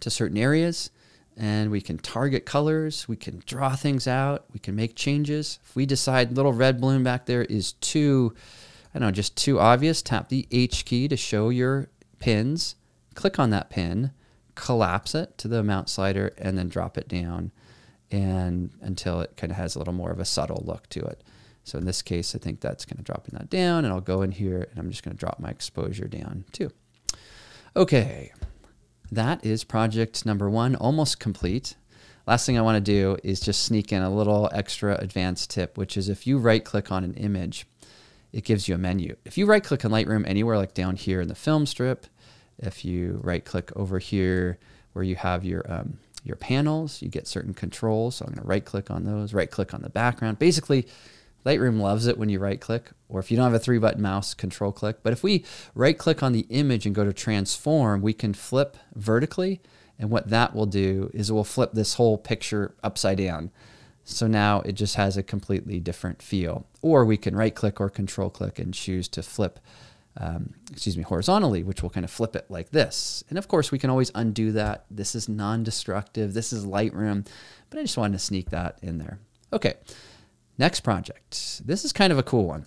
to certain areas and we can target colors, we can draw things out, we can make changes. If we decide little red balloon back there is too, I don't know, just too obvious, tap the H key to show your pins, click on that pin, collapse it to the amount slider, and then drop it down and until it kind of has a little more of a subtle look to it. So in this case, I think that's kind of dropping that down, and I'll go in here and I'm just going to drop my exposure down too. Okay, that is project number one, almost complete. Last thing I want to do is just sneak in a little extra advanced tip, which is if you right click on an image, it gives you a menu. If you right click on Lightroom anywhere like down here in the film strip, if you right click over here where you have your, um, your panels, you get certain controls. So I'm going to right click on those, right click on the background. Basically, Lightroom loves it when you right click, or if you don't have a three button mouse, control click. But if we right click on the image and go to transform, we can flip vertically. And what that will do is it will flip this whole picture upside down. So now it just has a completely different feel. Or we can right click or control click and choose to flip, um, excuse me, horizontally, which will kind of flip it like this. And of course, we can always undo that. This is non destructive. This is Lightroom. But I just wanted to sneak that in there. Okay. Next project. This is kind of a cool one.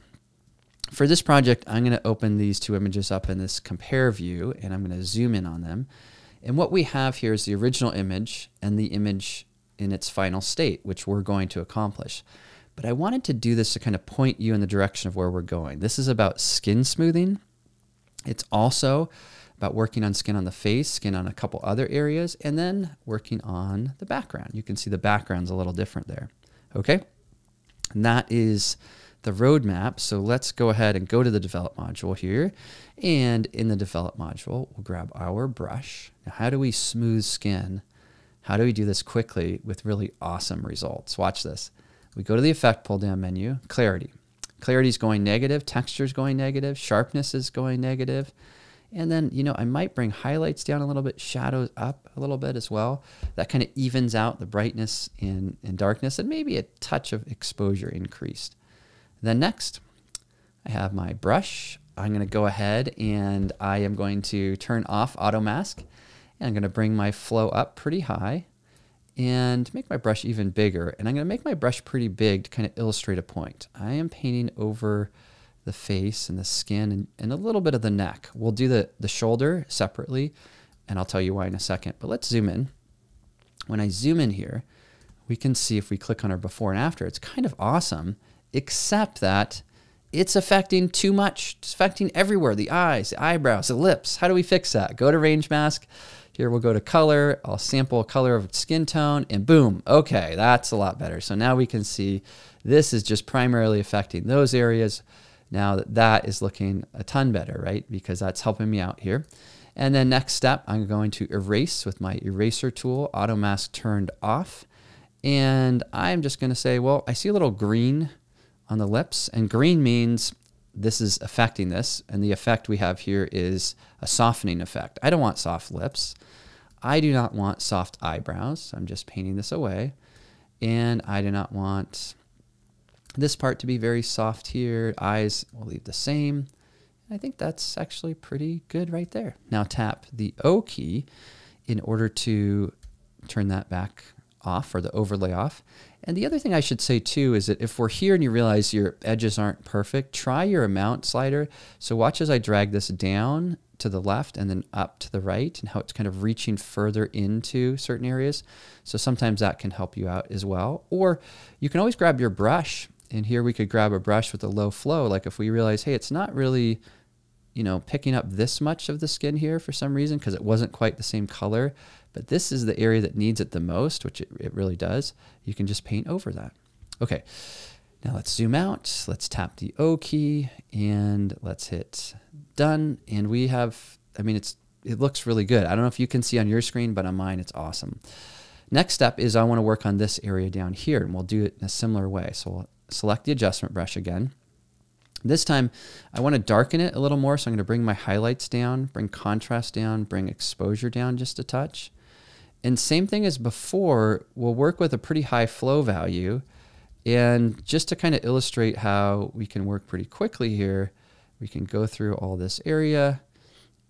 For this project, I'm going to open these two images up in this compare view and I'm going to zoom in on them. And what we have here is the original image and the image in its final state, which we're going to accomplish. But I wanted to do this to kind of point you in the direction of where we're going. This is about skin smoothing. It's also about working on skin on the face, skin on a couple other areas, and then working on the background. You can see the background's a little different there. Okay? And that is the roadmap. So let's go ahead and go to the develop module here. And in the develop module, we'll grab our brush. Now, how do we smooth skin? How do we do this quickly with really awesome results? Watch this. We go to the effect pull down menu, clarity. Clarity is going negative, texture is going negative, sharpness is going negative. And then, you know, I might bring highlights down a little bit, shadows up a little bit as well. That kind of evens out the brightness and, and darkness, and maybe a touch of exposure increased. Then next, I have my brush. I'm going to go ahead and I am going to turn off auto mask. And I'm going to bring my flow up pretty high and make my brush even bigger. And I'm going to make my brush pretty big to kind of illustrate a point. I am painting over the face and the skin and, and a little bit of the neck. We'll do the, the shoulder separately, and I'll tell you why in a second. But let's zoom in. When I zoom in here, we can see if we click on our before and after, it's kind of awesome, except that it's affecting too much. It's affecting everywhere the eyes, the eyebrows, the lips. How do we fix that? Go to range mask. Here we'll go to color. I'll sample a color of skin tone and boom. Okay, that's a lot better. So now we can see this is just primarily affecting those areas. Now that, that is looking a ton better, right? Because that's helping me out here. And then next step, I'm going to erase with my eraser tool, auto mask turned off. And I'm just gonna say, well, I see a little green on the lips and green means this is affecting this. And the effect we have here is a softening effect. I don't want soft lips. I do not want soft eyebrows. I'm just painting this away. And I do not want this part to be very soft here. Eyes will leave the same. I think that's actually pretty good right there. Now tap the O key in order to turn that back off or the overlay off. And the other thing I should say too is that if we're here and you realize your edges aren't perfect, try your amount slider. So watch as I drag this down to the left and then up to the right and how it's kind of reaching further into certain areas. So sometimes that can help you out as well. Or you can always grab your brush and here we could grab a brush with a low flow. Like if we realize, hey, it's not really, you know, picking up this much of the skin here for some reason because it wasn't quite the same color, but this is the area that needs it the most, which it, it really does. You can just paint over that. Okay, now let's zoom out. Let's tap the O key and let's hit done. And we have, I mean, it's it looks really good. I don't know if you can see on your screen, but on mine, it's awesome. Next step is I want to work on this area down here, and we'll do it in a similar way. So we'll select the adjustment brush again. This time, I want to darken it a little more, so I'm going to bring my highlights down, bring contrast down, bring exposure down just a touch. And same thing as before, we'll work with a pretty high flow value. And just to kind of illustrate how we can work pretty quickly here, we can go through all this area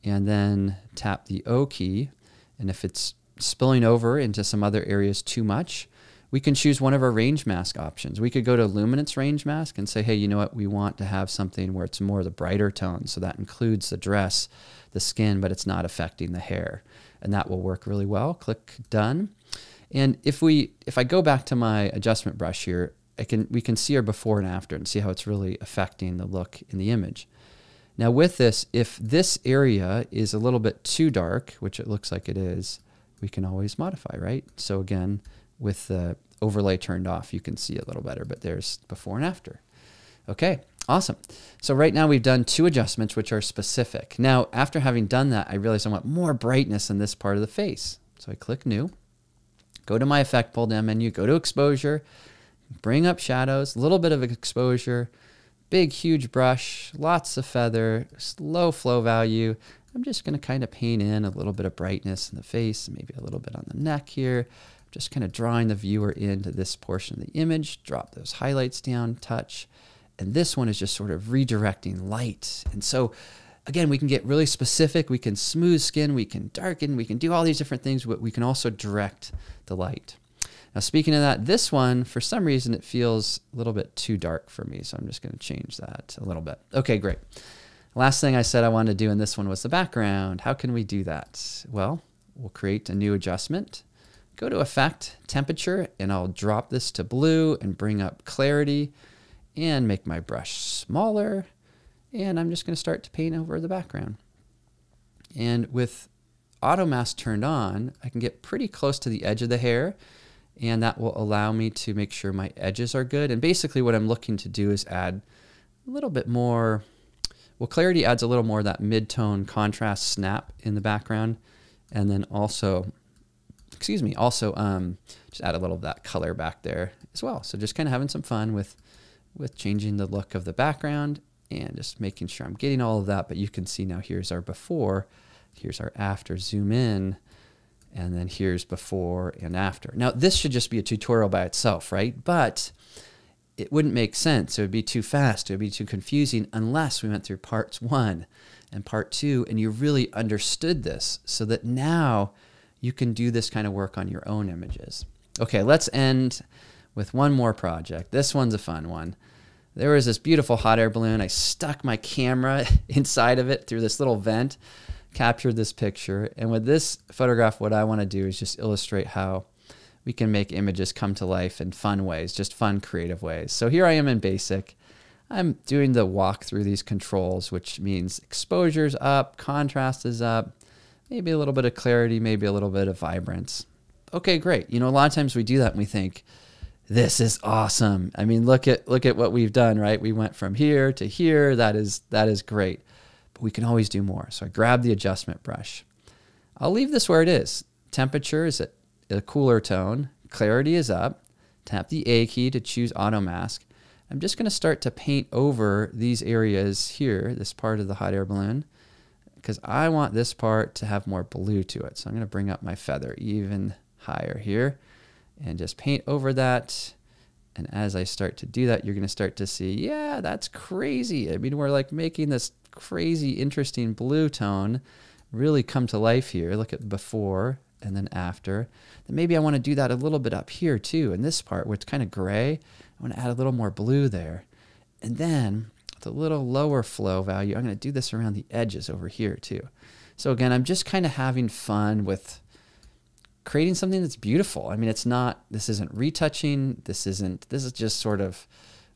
and then tap the O key. And if it's spilling over into some other areas too much, we can choose one of our range mask options. We could go to luminance range mask and say, hey, you know what? We want to have something where it's more of the brighter tone. So that includes the dress, the skin, but it's not affecting the hair. And that will work really well. Click done. And if we, if I go back to my adjustment brush here, I can, we can see our before and after and see how it's really affecting the look in the image. Now with this, if this area is a little bit too dark, which it looks like it is, we can always modify, right? So again, with the overlay turned off, you can see a little better, but there's before and after. Okay, awesome. So right now we've done two adjustments which are specific. Now, after having done that, I realized I want more brightness in this part of the face. So I click new, go to my effect pull down menu, go to exposure, bring up shadows, a little bit of exposure, big, huge brush, lots of feather, low flow value. I'm just going to kind of paint in a little bit of brightness in the face, maybe a little bit on the neck here. Just kind of drawing the viewer into this portion of the image, drop those highlights down, touch. And this one is just sort of redirecting light. And so again, we can get really specific. We can smooth skin, we can darken, we can do all these different things, but we can also direct the light. Now, speaking of that, this one, for some reason, it feels a little bit too dark for me. So I'm just going to change that a little bit. Okay, great. Last thing I said I wanted to do in this one was the background. How can we do that? Well, we'll create a new adjustment. Go to Effect, Temperature, and I'll drop this to blue and bring up clarity and make my brush smaller and I'm just going to start to paint over the background. And with auto mask turned on, I can get pretty close to the edge of the hair and that will allow me to make sure my edges are good. And basically what I'm looking to do is add a little bit more, well, clarity adds a little more that mid-tone contrast snap in the background. And then also, excuse me, also um, just add a little of that color back there as well. So just kind of having some fun with, with changing the look of the background and just making sure I'm getting all of that. But you can see now here's our before, here's our after. Zoom in, and then here's before and after. Now, this should just be a tutorial by itself, right? But it wouldn't make sense. It would be too fast. It would be too confusing unless we went through parts one and part two and you really understood this so that now you can do this kind of work on your own images. Okay, let's end with one more project. This one's a fun one there was this beautiful hot air balloon. I stuck my camera *laughs* inside of it through this little vent, captured this picture. And with this photograph, what I want to do is just illustrate how we can make images come to life in fun ways, just fun, creative ways. So here I am in basic. I'm doing the walk through these controls, which means exposure's up, contrast is up, maybe a little bit of clarity, maybe a little bit of vibrance. Okay, great. You know, a lot of times we do that and we think, this is awesome. I mean, look at look at what we've done, right? We went from here to here. That is that is great. But we can always do more. So I grab the adjustment brush. I'll leave this where it is. Temperature is at a cooler tone. Clarity is up. Tap the A key to choose auto mask. I'm just going to start to paint over these areas here, this part of the hot air balloon, because I want this part to have more blue to it. So I'm going to bring up my feather even higher here and just paint over that. And as I start to do that, you're going to start to see, yeah, that's crazy. I mean, we're like making this crazy, interesting blue tone really come to life here. Look at before and then after. Then maybe I want to do that a little bit up here too. In this part where it's kind of gray, I want to add a little more blue there. And then the little lower flow value, I'm going to do this around the edges over here too. So again, I'm just kind of having fun with creating something that's beautiful. I mean, it's not, this isn't retouching. This isn't, this is just sort of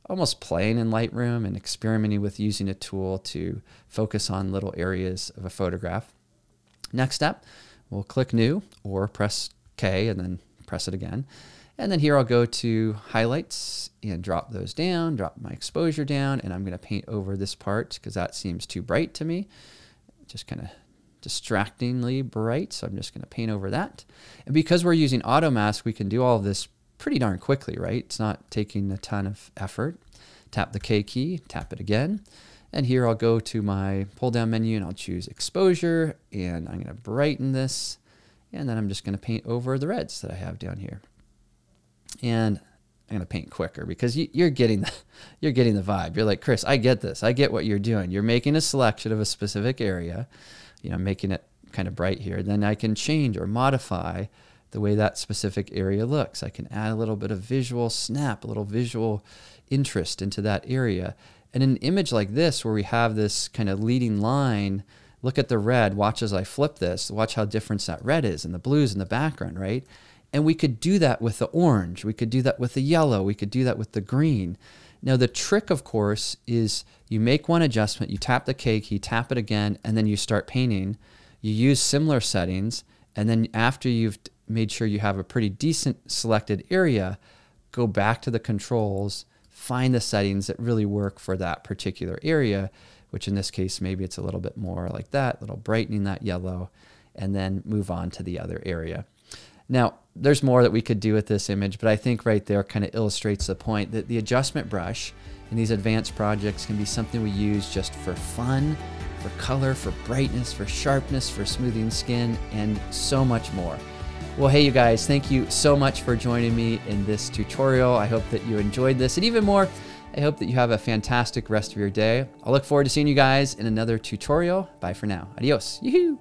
almost playing in Lightroom and experimenting with using a tool to focus on little areas of a photograph. Next step, we'll click new or press K and then press it again. And then here I'll go to highlights and drop those down, drop my exposure down, and I'm going to paint over this part because that seems too bright to me. Just kind of distractingly bright. So I'm just going to paint over that. And because we're using auto mask, we can do all of this pretty darn quickly, right? It's not taking a ton of effort. Tap the K key, tap it again. And here I'll go to my pull down menu and I'll choose exposure and I'm to brighten this. And then I'm just going to paint over the reds that I have down here. And I'm to paint quicker because you, are getting the, *laughs* you're getting the vibe. You're like, Chris, I get this. I get what you're doing. You're making a selection of a specific area you know, making it kind of bright here. Then I can change or modify the way that specific area looks. I can add a little bit of visual snap, a little visual interest into that area. And an image like this, where we have this kind of leading line, look at the red, watch as I flip this, watch how different that red is and the blues in the background, right? And we could do that with the orange, we could do that with the yellow, we could do that with the green. Now, the trick, of course, is you make one adjustment, you tap the K key, you tap it again, and then you start painting. You use similar settings, and then after you've made sure you have a pretty decent selected area, go back to the controls, find the settings that really work for that particular area, which in this case, maybe it's a little bit more like that, a little brightening that yellow, and then move on to the other area. Now, there's more that we could do with this image, but I think right there kind of illustrates the point that the adjustment brush in these advanced projects can be something we use just for fun, for color, for brightness, for sharpness, for smoothing skin, and so much more. Well, hey, you guys, thank you so much for joining me in this tutorial. I hope that you enjoyed this. And even more, I hope that you have a fantastic rest of your day. I'll look forward to seeing you guys in another tutorial. Bye for now. Adios. Yoo-hoo.